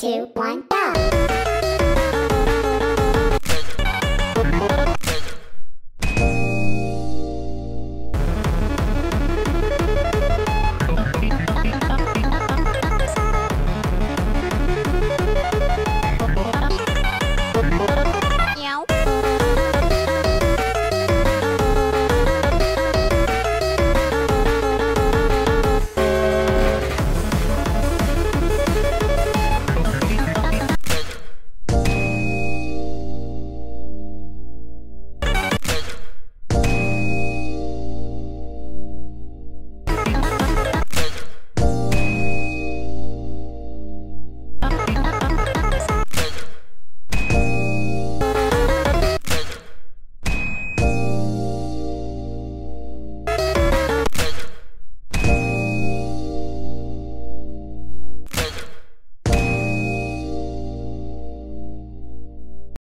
two, one, go!